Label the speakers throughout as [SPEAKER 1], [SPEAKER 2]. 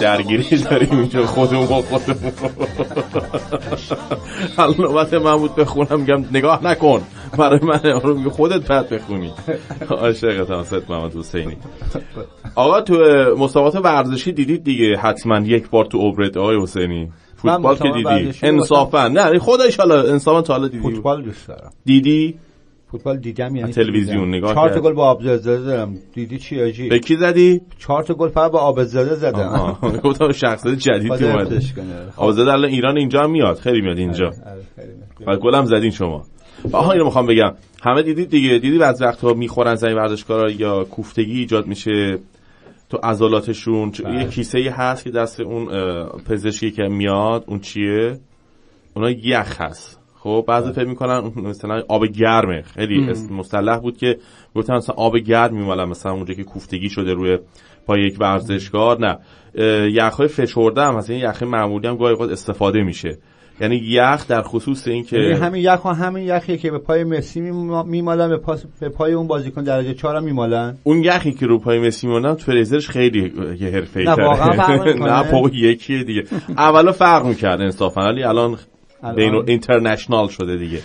[SPEAKER 1] درگیری داریم اینجا خودمون. با خودمون حالا نوبت من بود بخونم میگم نگاه نکن. برای من رو میگه خودت بعد بخونی. عاشقت هم ست محمد حسینی. آقا تو مسابقات ورزشی دیدید دیگه حتما یک بار تو اوبرت آقای حسینی؟ فوتبال که دیدی؟ انصافا. نه خدا ان انصافا تا حالا دیدی.
[SPEAKER 2] فوتبال دوست دارم.
[SPEAKER 1] دیدی؟
[SPEAKER 2] فوتبال دیدم یعنی
[SPEAKER 1] تلویزیون نگاه
[SPEAKER 2] چهار تا گل با آبزاده زدم دیدی چی آجی؟
[SPEAKER 1] به کی زدی؟
[SPEAKER 2] چهار تا گل فقط با آبزاده زدم.
[SPEAKER 1] گفتم شخصیت جدید اومد آبزاده الان ایران اینجا هم میاد. خیلی میاد اینجا. آره، آره، و گلم زدین شما. آها اینو می‌خوام بگم. همه دیدید دیگه. دیدی بعضی وقتا می‌خورن زمین ورزشکارا یا کوفتگی ایجاد میشه تو عضلاتشون. بله. یه کیسه ای هست که دست اون پزشکی که میاد اون چیه؟ اونا یخ هست. خب بعضی فکر می‌کنن مثلا آب گرمه. خیلی مصطلح بود که گفتن مثلا آب گرم میمالن مثلا اونجا که کوفتگی شده روی پای یک ورزشکار نه. یخهای فشرده هم مثلا یخ معمولی هم گاهی اوقات استفاده میشه. یعنی یخ در خصوص این که
[SPEAKER 2] یعنی همین یخ ها همین یخی که به پای مسی میمالن به, پاس به پای اون بازیکن درجه 4 میمالن.
[SPEAKER 1] اون یخی که رو پای مسی میمالن تو فریزرش خیلی یه حرفه‌ای نه واقعا نه یکیه دیگه. اولا فرق می‌کرد انصافا ولی الان بین اینترنشنال شده دیگه.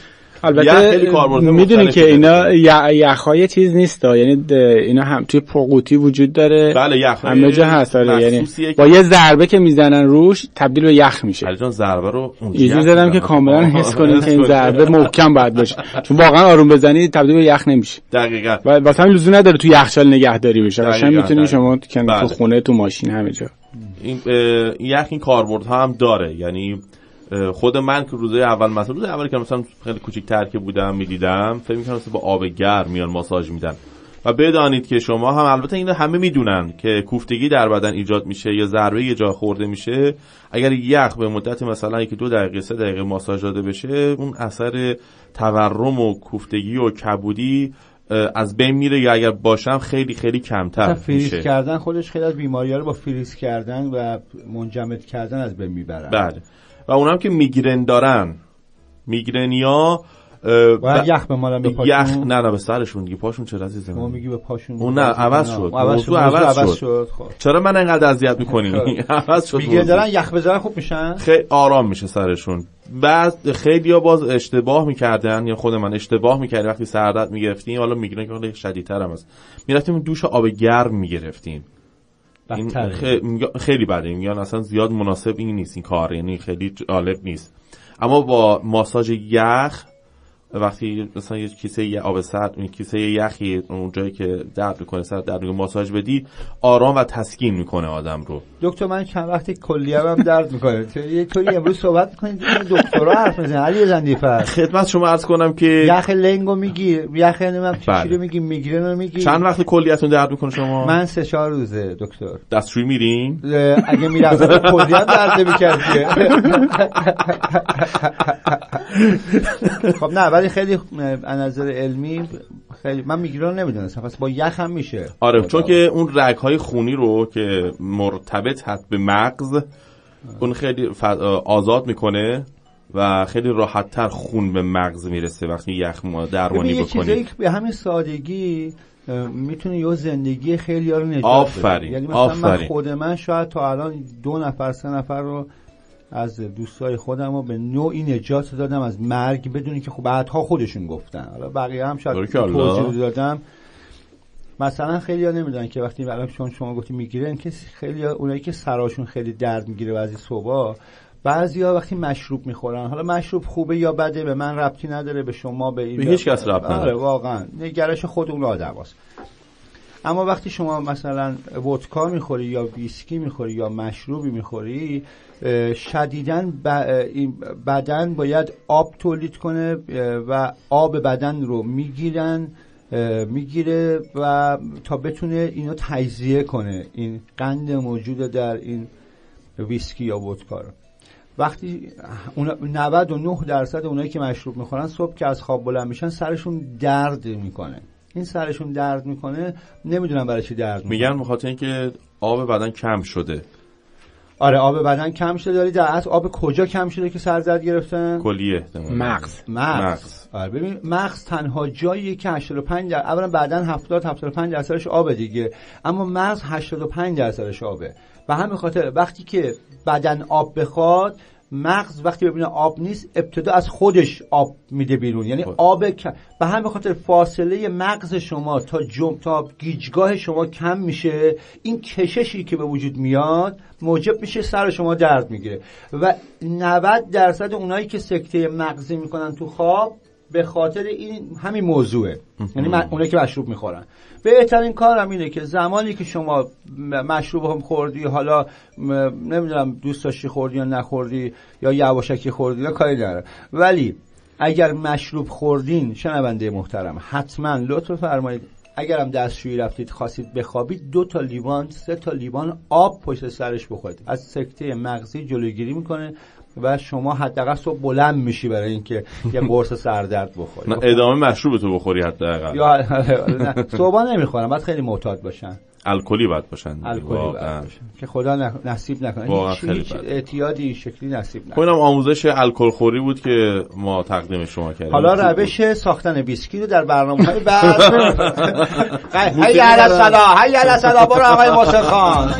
[SPEAKER 3] البته می‌دونی که اینا یخهای چیز نیست یعنی اینا هم توی پرقوطی وجود داره.
[SPEAKER 1] بله یخ
[SPEAKER 3] همه جا هست. آره یعنی با یه ضربه که می‌زنن روش تبدیل به یخ میشه.
[SPEAKER 1] علی جان ضربه رو
[SPEAKER 3] اینجوری زدم که کاملا حس کنیم که این ضربه محکم باید باشه. چون واقعا آروم بزنی تبدیل به یخ نمیشه.
[SPEAKER 1] دقیقاً.
[SPEAKER 3] و واسه همین لزوم نداره تو یخچال نگهداری بشه. قشنگ می‌تونی شما تو بله. خونه تو ماشین همه جا.
[SPEAKER 1] این یخ این کاربردها هم داره. یعنی خود من که روزای اول مثلا روز اول که مثلا خیلی کوچیک‌تر که بودم می‌دیدم فکر می‌کردم با آب گرم میان ماساژ میدن. و بدانید که شما هم البته اینو همه می‌دونن که کوفتگی در بدن ایجاد میشه یا ضربه یه جا خورده میشه. اگر یخ به مدت مثلا یکی دو دقیقه سه دقیقه ماساژ داده بشه اون اثر تورم و کوفتگی و کبودی از بین میره یا اگر باشم خیلی خیلی کمتر
[SPEAKER 2] فریز میشه. کردن خودش خیلی از بیماری رو با فریز کردن و منجمد کردن از بین می‌برن.
[SPEAKER 1] بله. و اونم که میگرن دارن. میگرنیا
[SPEAKER 2] باید یخ به
[SPEAKER 1] یخ نه نه به سرشون دیگه. پاشون چرا عزیزم؟
[SPEAKER 2] ما میگی به پاشون
[SPEAKER 1] اون نه عوض شد. موضوع عوض, عوض شد. خب. چرا من انقدر اذیت می‌کنی عوض شد
[SPEAKER 2] میگه دارن یخ بزنن خوب میشن؟
[SPEAKER 1] خیلی آرام میشه سرشون. بعد خیلی ها باز اشتباه می‌کردن یا خود من اشتباه می‌کردیم. وقتی سردت می‌گرفتیم حالا میگرن که شدیدتر هم هست. می‌رفتیم دوش آب گرم می‌گرفتیم. این خیلی بده. میگن اصلا زیاد مناسب این نیست. این کار یعنی خیلی جالب نیست. اما با ماساژ یخ وقتی مثلا یه کیسه یه آب سرد اون کیسه یخی اون جایی که درد می‌کنه سر درد می‌کنه ماساژ بدی آرام و تسکین می‌کنه آدم رو.
[SPEAKER 2] دکتر من چند وقتی کلیه هم درد می‌کنه. یه طوری امروز صحبت می‌کنید دکترا حرف می‌زنه علی زندیفر
[SPEAKER 1] خدمت شما عرض کنم که
[SPEAKER 2] یخ لنگو میگی یخ نمی‌دونم چی بله. رو میگی میگرن رو میگی.
[SPEAKER 1] چند وقت کلیتون درد می‌کنه شما؟
[SPEAKER 2] من سه چهار روزه دکتر.
[SPEAKER 1] دستشویی میرین؟
[SPEAKER 2] اگه می‌رفتم کلیه درد می‌کرد خب نه ولی خیلی از نظر علمی خیلی من میگران نمی‌دونستم. پس با یخ هم میشه.
[SPEAKER 1] آره چون که اون رگ های خونی رو که مرتبط هست به مغز اون خیلی آزاد می‌کنه و خیلی راحتتر خون به مغز می‌رسه وقتی یخ درمانی بکنی
[SPEAKER 2] به همین سادگی می‌تونه یه زندگی خیلی ها رو نجات
[SPEAKER 1] آفرین
[SPEAKER 2] یعنی مثلا من خود من شاید تا الان دو نفر سه نفر رو از دوستای خودم رو به نوعی نجات دادم از مرگ بدونی که خب بعدها خودشون گفتن. حالا بقیه هم شاید توضیح دادم. مثلا خیلی ها نمی‌دونن که وقتی الان چون شما گفتی می‌گیرن که خیلی ها اونایی که سراشون خیلی درد می‌گیره بعضی صبح بعضی ها وقتی مشروب می‌خورن حالا مشروب خوبه یا بده به من ربطی نداره به شما به این
[SPEAKER 1] به هیچ کس ربط نداره.
[SPEAKER 2] آره، واقعا. نگرش خود اون آدم هست. اما وقتی شما مثلا ودکا می‌خوری یا ویسکی می‌خوری یا مشروبی می‌خوری شدیدن بدن باید آب تولید کنه و آب بدن رو می‌گیرن می‌گیره و تا بتونه اینو تجزیه کنه این قند موجود در این ویسکی یا ودکا رو. وقتی 99 درصد اونایی که مشروب می‌خورن صبح که از خواب بلند میشن سرشون درد می‌کنه. این سرشون درد می‌کنه نمی‌دونم برای چی درد
[SPEAKER 1] میگن بخاطر اینکه آب بدن کم شده.
[SPEAKER 2] آره آب بدن کم شده داری در اصل آب کجا کم شده که سرزرد گرفتن
[SPEAKER 1] کلیه
[SPEAKER 3] مغز.
[SPEAKER 2] مغز. آره ببین مغز تنها جاییه که 85 در اولا بعدا 70 75 درصدش آب دیگه. اما مغز 85 درصدش آبه. و همین خاطر وقتی که بدن آب بخواد مغز وقتی ببینه آب نیست ابتدا از خودش آب میده بیرون. یعنی خب. آب به همین خاطر فاصله مغز شما تا جم تا گیجگاه شما کم میشه. این کششی که به وجود میاد موجب میشه سر شما درد می‌گیره. و 90 درصد اونایی که سکته مغزی می‌کنن تو خواب به خاطر این همین موضوعه. یعنی اونایی که مشروب می‌خورن. بهترین کارم اینه که زمانی که شما مشروب هم خوردی حالا نمی‌دونم دوست داشتی خوردی یا نخوردی یا یواشکی خوردی یا کاری داره ولی اگر مشروب خوردین شنونده محترم حتما لطف فرمایید. اگرم دستشویی رفتید خواستید بخوابید دو تا لیوان سه تا لیوان آب پشت سرش بخورید. از سکته مغزی جلوگیری می‌کنه. و شما حداقل صبح بلند میشی برای اینکه یه قرص سردرد بخوری
[SPEAKER 1] ادامه مشروب تو بخوری حداقل
[SPEAKER 2] یا صبح نمی‌خورم بعد خیلی معتاد باشن
[SPEAKER 1] الکلی باید باشن
[SPEAKER 2] الکلی که خدا نصیب نکنه هیچ اعتیادی شکلی نصیب نکنه
[SPEAKER 1] خب آموزش الکل خوری بود که ما تقدیم شما کردیم
[SPEAKER 2] حالا روش ساختن بیسکی رو در برنامه های بعد هی علی صدا هی علی صدا برو آقای محسن خان